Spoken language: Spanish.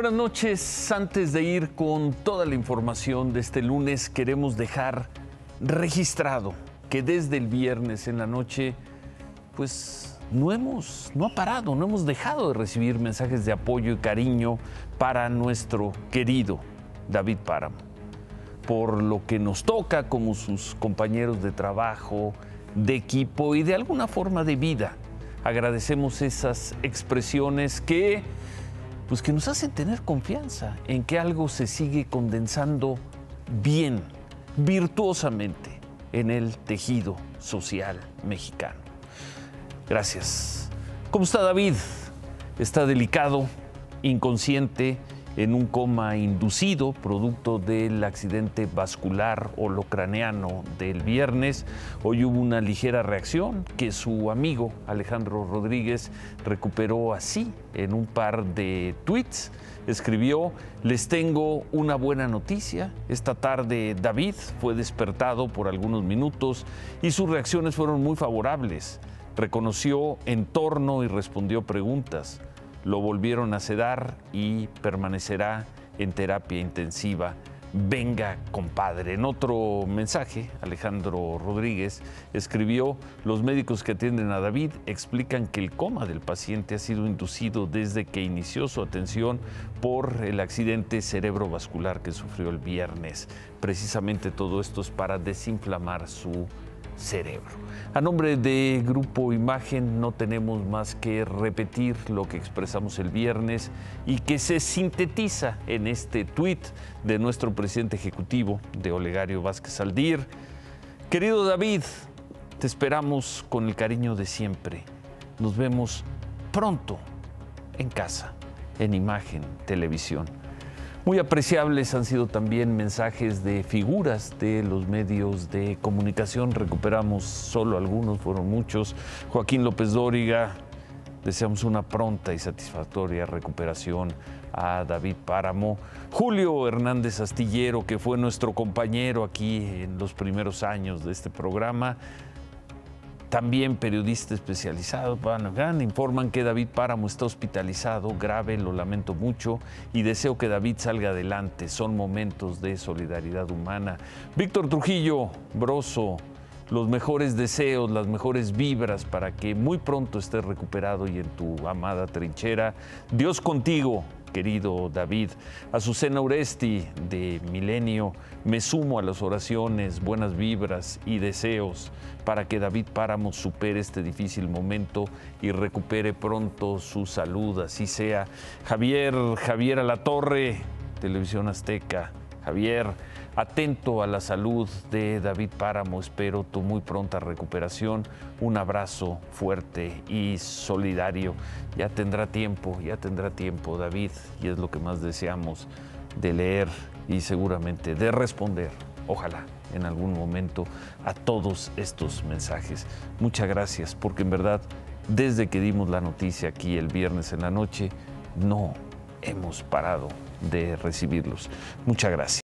Buenas noches. Antes de ir con toda la información de este lunes, queremos dejar registrado que desde el viernes en la noche, pues no hemos, no ha parado, no hemos dejado de recibir mensajes de apoyo y cariño para nuestro querido David Páramo. Por lo que nos toca como sus compañeros de trabajo, de equipo y de alguna forma de vida. Agradecemos esas expresiones que pues que nos hacen tener confianza en que algo se sigue condensando bien, virtuosamente en el tejido social mexicano. Gracias. ¿Cómo está David? Está delicado, inconsciente, en un coma inducido producto del accidente vascular holocraneano del viernes. Hoy hubo una ligera reacción que su amigo Alejandro Rodríguez recuperó así en un par de tweets. Escribió, les tengo una buena noticia. Esta tarde David fue despertado por algunos minutos y sus reacciones fueron muy favorables. Reconoció entorno y respondió preguntas lo volvieron a sedar y permanecerá en terapia intensiva. Venga, compadre. En otro mensaje, Alejandro Rodríguez escribió, los médicos que atienden a David explican que el coma del paciente ha sido inducido desde que inició su atención por el accidente cerebrovascular que sufrió el viernes. Precisamente todo esto es para desinflamar su cerebro. A nombre de Grupo Imagen no tenemos más que repetir lo que expresamos el viernes y que se sintetiza en este tuit de nuestro presidente ejecutivo, de Olegario Vázquez Aldir. Querido David, te esperamos con el cariño de siempre. Nos vemos pronto en casa, en Imagen Televisión. Muy apreciables han sido también mensajes de figuras de los medios de comunicación. Recuperamos solo algunos, fueron muchos. Joaquín López Dóriga, deseamos una pronta y satisfactoria recuperación a David Páramo. Julio Hernández Astillero, que fue nuestro compañero aquí en los primeros años de este programa también periodista especializado, informan que David Páramo está hospitalizado, grave, lo lamento mucho y deseo que David salga adelante. Son momentos de solidaridad humana. Víctor Trujillo, Broso, los mejores deseos, las mejores vibras para que muy pronto estés recuperado y en tu amada trinchera. Dios contigo, querido David. Azucena Uresti de Milenio, me sumo a las oraciones, buenas vibras y deseos para que David Páramo supere este difícil momento y recupere pronto su salud, así sea. Javier, Javier Alatorre, Televisión Azteca. Javier, atento a la salud de David Páramo, espero tu muy pronta recuperación. Un abrazo fuerte y solidario. Ya tendrá tiempo, ya tendrá tiempo David, y es lo que más deseamos de leer y seguramente de responder, ojalá en algún momento, a todos estos mensajes. Muchas gracias, porque en verdad, desde que dimos la noticia aquí el viernes en la noche, no hemos parado de recibirlos. Muchas gracias.